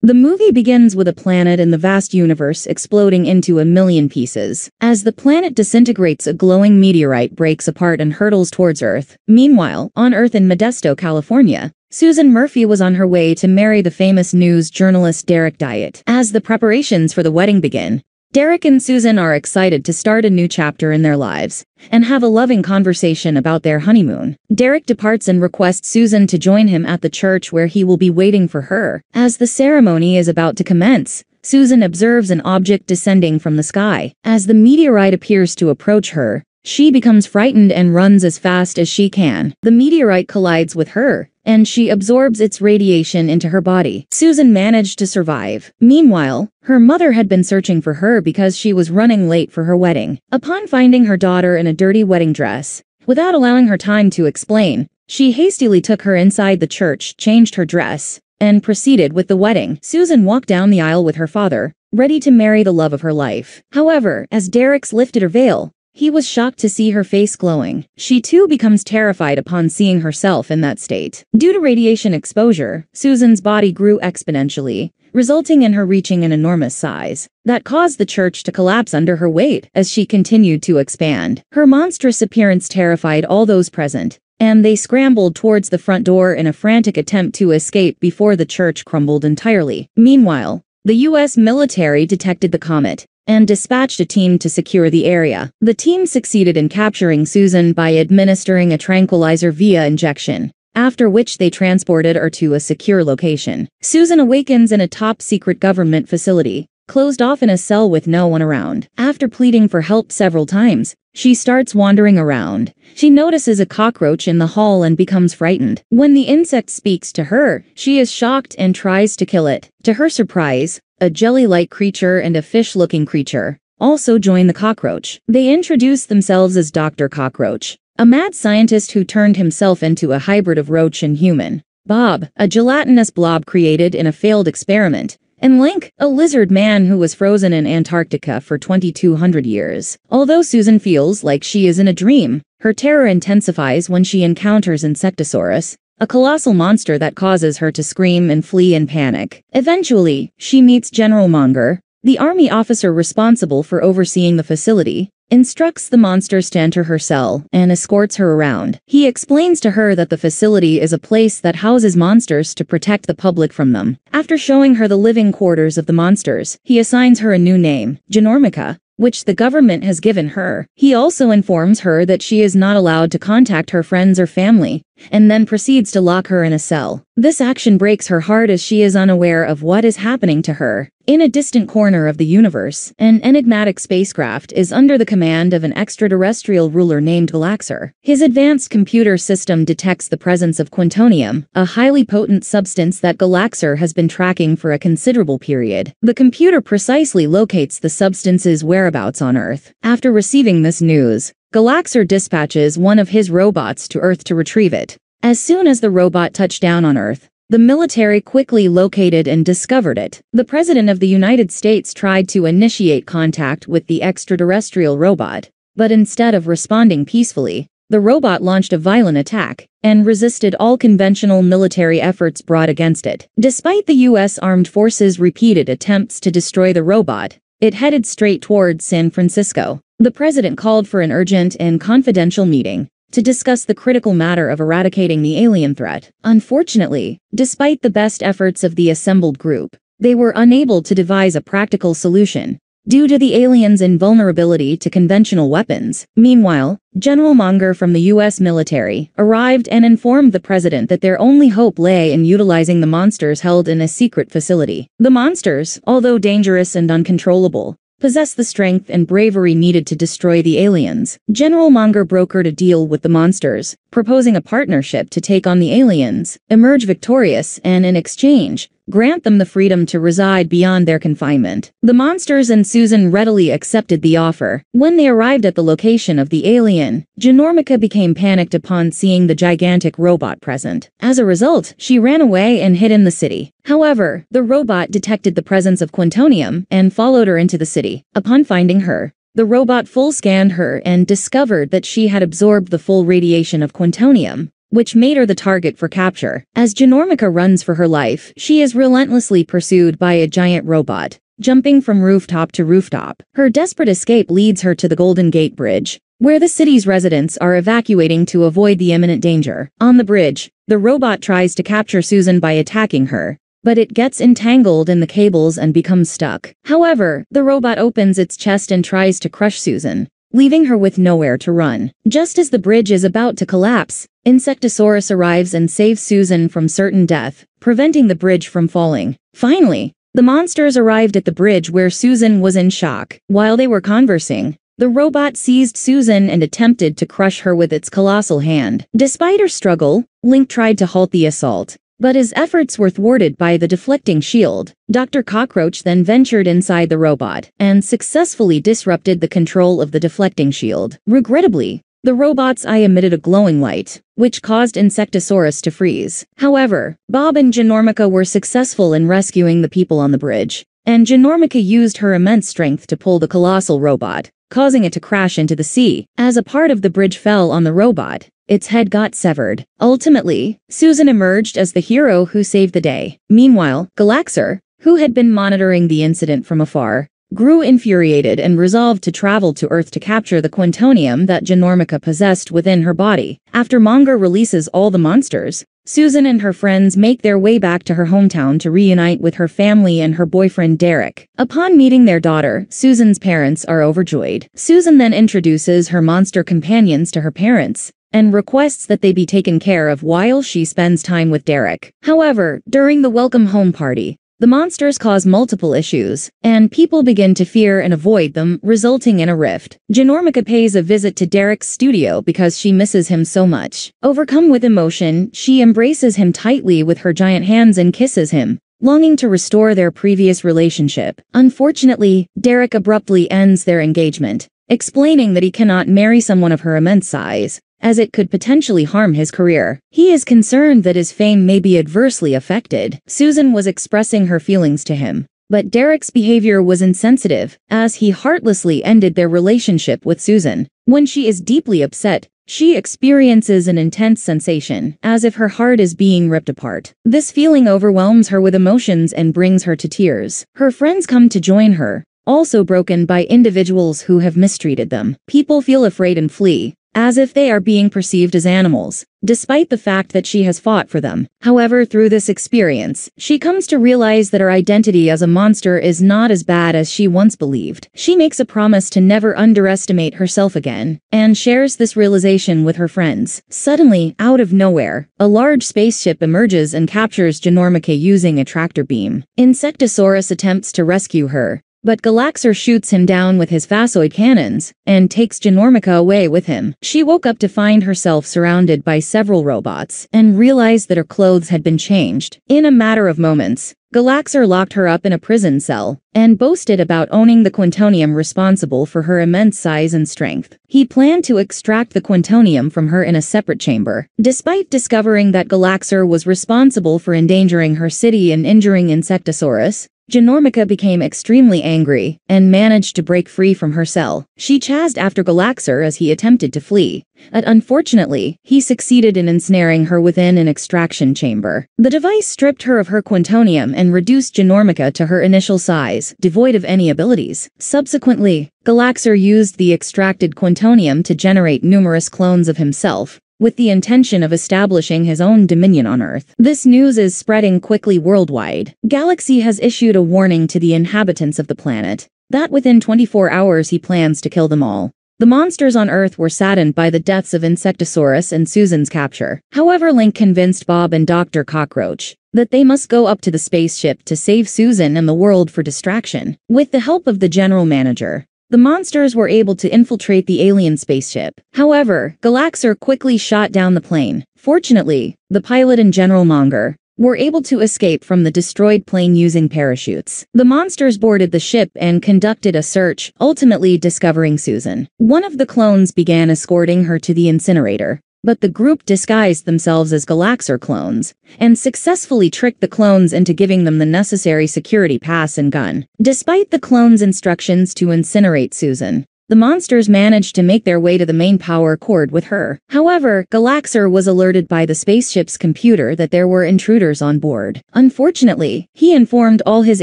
The movie begins with a planet in the vast universe exploding into a million pieces. As the planet disintegrates, a glowing meteorite breaks apart and hurtles towards Earth. Meanwhile, on Earth in Modesto, California, Susan Murphy was on her way to marry the famous news journalist Derek Dietl. As the preparations for the wedding begin, Derek and Susan are excited to start a new chapter in their lives and have a loving conversation about their honeymoon. Derek departs and requests Susan to join him at the church where he will be waiting for her. As the ceremony is about to commence, Susan observes an object descending from the sky. As the meteorite appears to approach her, she becomes frightened and runs as fast as she can. The meteorite collides with her, and she absorbs its radiation into her body. Susan managed to survive. Meanwhile, her mother had been searching for her because she was running late for her wedding. Upon finding her daughter in a dirty wedding dress, without allowing her time to explain, she hastily took her inside the church, changed her dress, and proceeded with the wedding. Susan walked down the aisle with her father, ready to marry the love of her life. However, as Derek's lifted her veil, he was shocked to see her face glowing. She too becomes terrified upon seeing herself in that state. Due to radiation exposure, Susan's body grew exponentially, resulting in her reaching an enormous size that caused the church to collapse under her weight as she continued to expand. Her monstrous appearance terrified all those present, and they scrambled towards the front door in a frantic attempt to escape before the church crumbled entirely. Meanwhile, the U.S. military detected the comet and dispatched a team to secure the area. The team succeeded in capturing Susan by administering a tranquilizer via injection after which they transported her to a secure location. Susan awakens in a top-secret government facility, closed off in a cell with no one around. After pleading for help several times, she starts wandering around. She notices a cockroach in the hall and becomes frightened. When the insect speaks to her, she is shocked and tries to kill it. To her surprise, a jelly-like creature and a fish-looking creature, also join the cockroach. They introduce themselves as Dr. Cockroach, a mad scientist who turned himself into a hybrid of roach and human. Bob, a gelatinous blob created in a failed experiment, and Link, a lizard man who was frozen in Antarctica for 2200 years. Although Susan feels like she is in a dream, her terror intensifies when she encounters Insectosaurus, a colossal monster that causes her to scream and flee in panic. Eventually, she meets General Monger, the army officer responsible for overseeing the facility, instructs the monsters to enter her cell, and escorts her around. He explains to her that the facility is a place that houses monsters to protect the public from them. After showing her the living quarters of the monsters, he assigns her a new name, Genormica, which the government has given her. He also informs her that she is not allowed to contact her friends or family, and then proceeds to lock her in a cell. This action breaks her heart as she is unaware of what is happening to her. In a distant corner of the universe, an enigmatic spacecraft is under the command of an extraterrestrial ruler named Gallaxhar. His advanced computer system detects the presence of quantonium, a highly potent substance that Gallaxhar has been tracking for a considerable period. The computer precisely locates the substance's whereabouts on Earth. After receiving this news, Gallaxhar dispatches one of his robots to Earth to retrieve it. As soon as the robot touched down on Earth, the military quickly located and discovered it. The President of the United States tried to initiate contact with the extraterrestrial robot, but instead of responding peacefully, the robot launched a violent attack and resisted all conventional military efforts brought against it. Despite the U.S. Armed Forces' repeated attempts to destroy the robot, it headed straight towards San Francisco. The president called for an urgent and confidential meeting to discuss the critical matter of eradicating the alien threat. Unfortunately, despite the best efforts of the assembled group, they were unable to devise a practical solution due to the aliens' invulnerability to conventional weapons. Meanwhile, General Monger from the U.S. military arrived and informed the president that their only hope lay in utilizing the monsters held in a secret facility. The monsters, although dangerous and uncontrollable, possess the strength and bravery needed to destroy the aliens. General Monger brokered a deal with the monsters, proposing a partnership to take on the aliens, emerge victorious, and in exchange, grant them the freedom to reside beyond their confinement. The monsters and Susan readily accepted the offer. When they arrived at the location of the alien, Genormica became panicked upon seeing the gigantic robot present. As a result, she ran away and hid in the city. However, the robot detected the presence of Quantonium and followed her into the city. Upon finding her, the robot full scanned her and discovered that she had absorbed the full radiation of Quantonium, which made her the target for capture. As Genormica runs for her life, she is relentlessly pursued by a giant robot, jumping from rooftop to rooftop. Her desperate escape leads her to the Golden Gate Bridge, where the city's residents are evacuating to avoid the imminent danger. On the bridge, the robot tries to capture Susan by attacking her, but it gets entangled in the cables and becomes stuck. However, the robot opens its chest and tries to crush Susan, leaving her with nowhere to run. Just as the bridge is about to collapse, Insectosaurus arrives and saves Susan from certain death, preventing the bridge from falling. Finally, the monsters arrived at the bridge where Susan was in shock. While they were conversing, the robot seized Susan and attempted to crush her with its colossal hand. Despite her struggle, Link tried to halt the assault, but his efforts were thwarted by the deflecting shield. Dr. Cockroach then ventured inside the robot and successfully disrupted the control of the deflecting shield. Regrettably, the robot's eye emitted a glowing light, which caused Insectosaurus to freeze. However, Bob and Genormica were successful in rescuing the people on the bridge, and Genormica used her immense strength to pull the colossal robot, causing it to crash into the sea. As a part of the bridge fell on the robot, its head got severed. Ultimately, Susan emerged as the hero who saved the day. Meanwhile, Gallaxhar, who had been monitoring the incident from afar, grew infuriated and resolved to travel to Earth to capture the Quantonium that Genormica possessed within her body. After Monger releases all the monsters, Susan and her friends make their way back to her hometown to reunite with her family and her boyfriend Derek. Upon meeting their daughter, Susan's parents are overjoyed. Susan then introduces her monster companions to her parents, and requests that they be taken care of while she spends time with Derek. However, during the welcome home party, the monsters cause multiple issues, and people begin to fear and avoid them, resulting in a rift. Genormica pays a visit to Derek's studio because she misses him so much. Overcome with emotion, she embraces him tightly with her giant hands and kisses him, longing to restore their previous relationship. Unfortunately, Derek abruptly ends their engagement, explaining that he cannot marry someone of her immense size, as it could potentially harm his career. He is concerned that his fame may be adversely affected. Susan was expressing her feelings to him, but Derek's behavior was insensitive, as he heartlessly ended their relationship with Susan. When she is deeply upset, she experiences an intense sensation, as if her heart is being ripped apart. This feeling overwhelms her with emotions and brings her to tears. Her friends come to join her, also broken by individuals who have mistreated them. People feel afraid and flee, as if they are being perceived as animals, despite the fact that she has fought for them. However, through this experience, she comes to realize that her identity as a monster is not as bad as she once believed. She makes a promise to never underestimate herself again, and shares this realization with her friends. Suddenly, out of nowhere, a large spaceship emerges and captures Genormica using a tractor beam. Insectosaurus attempts to rescue her, but Gallaxhar shoots him down with his phasoid cannons, and takes Genormica away with him. She woke up to find herself surrounded by several robots, and realized that her clothes had been changed. In a matter of moments, Gallaxhar locked her up in a prison cell, and boasted about owning the Quantonium responsible for her immense size and strength. He planned to extract the Quantonium from her in a separate chamber. Despite discovering that Gallaxhar was responsible for endangering her city and injuring Insectosaurus, Genormica became extremely angry and managed to break free from her cell. She chased after Gallaxhar as he attempted to flee, but unfortunately, he succeeded in ensnaring her within an extraction chamber. The device stripped her of her quantonium and reduced Genormica to her initial size, devoid of any abilities. Subsequently, Gallaxhar used the extracted quantonium to generate numerous clones of himself, with the intention of establishing his own dominion on Earth. This news is spreading quickly worldwide. Gallaxhar has issued a warning to the inhabitants of the planet that within 24 hours he plans to kill them all. The monsters on Earth were saddened by the deaths of Insectosaurus and Susan's capture. However, Link convinced Bob and Dr. Cockroach that they must go up to the spaceship to save Susan and the world for distraction. With the help of the General Monger, the monsters were able to infiltrate the alien spaceship. However, Gallaxhar quickly shot down the plane. Fortunately, the pilot and General Monger were able to escape from the destroyed plane using parachutes. The monsters boarded the ship and conducted a search, ultimately discovering Susan. One of the clones began escorting her to the incinerator, but the group disguised themselves as Gallaxhar clones, and successfully tricked the clones into giving them the necessary security pass and gun. Despite the clones' instructions to incinerate Susan, the monsters managed to make their way to the main power cord with her. However, Gallaxhar was alerted by the spaceship's computer that there were intruders on board. Unfortunately, he informed all his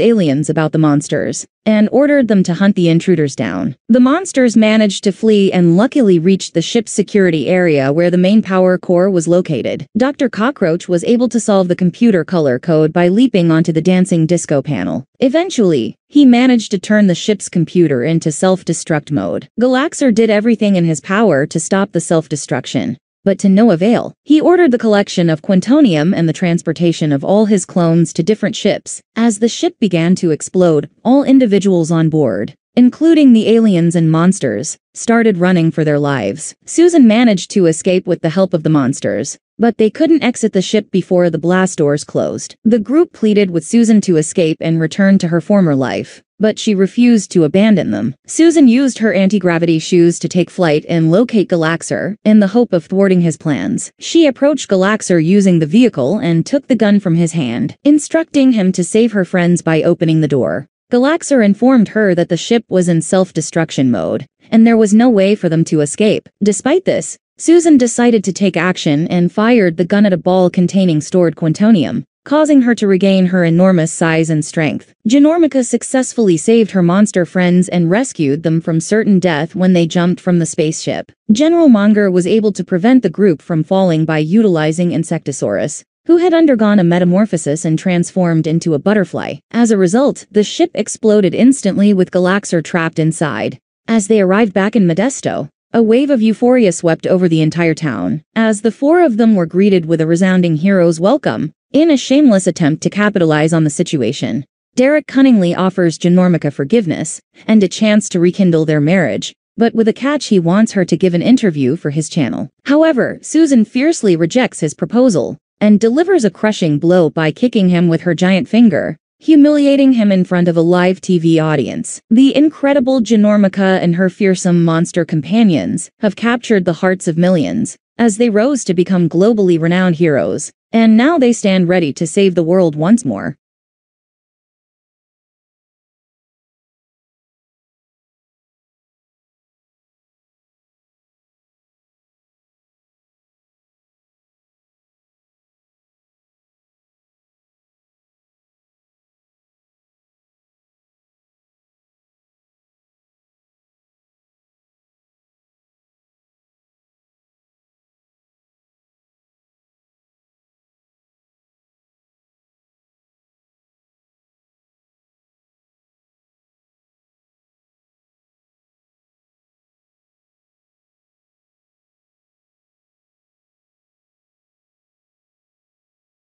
aliens about the monsters and ordered them to hunt the intruders down. The monsters managed to flee and luckily reached the ship's security area where the main power core was located. Dr. Cockroach was able to solve the computer color code by leaping onto the dancing disco panel. Eventually, he managed to turn the ship's computer into self-destruct mode. Gallaxhar did everything in his power to stop the self-destruction, but to no avail. He ordered the collection of quantonium and the transportation of all his clones to different ships. As the ship began to explode, all individuals on board, including the aliens and monsters, started running for their lives. Susan managed to escape with the help of the monsters, but they couldn't exit the ship before the blast doors closed. The group pleaded with Susan to escape and return to her former life, but she refused to abandon them. Susan used her anti-gravity shoes to take flight and locate Gallaxhar, in the hope of thwarting his plans. She approached Gallaxhar using the vehicle and took the gun from his hand, instructing him to save her friends by opening the door. Gallaxhar informed her that the ship was in self-destruction mode, and there was no way for them to escape. Despite this, Susan decided to take action and fired the gun at a ball containing stored quantonium, causing her to regain her enormous size and strength. Genormica successfully saved her monster friends and rescued them from certain death when they jumped from the spaceship. General Monger was able to prevent the group from falling by utilizing Insectosaurus, who had undergone a metamorphosis and transformed into a butterfly. As a result, the ship exploded instantly with Gallaxhar trapped inside. As they arrived back in Modesto, a wave of euphoria swept over the entire town, as the four of them were greeted with a resounding hero's welcome, in a shameless attempt to capitalize on the situation. Derek cunningly offers Genormica forgiveness and a chance to rekindle their marriage, but with a catch he wants her to give an interview for his channel. However, Susan fiercely rejects his proposal and delivers a crushing blow by kicking him with her giant finger, humiliating him in front of a live TV audience. The incredible Genormica and her fearsome monster companions have captured the hearts of millions as they rose to become globally renowned heroes, and now they stand ready to save the world once more.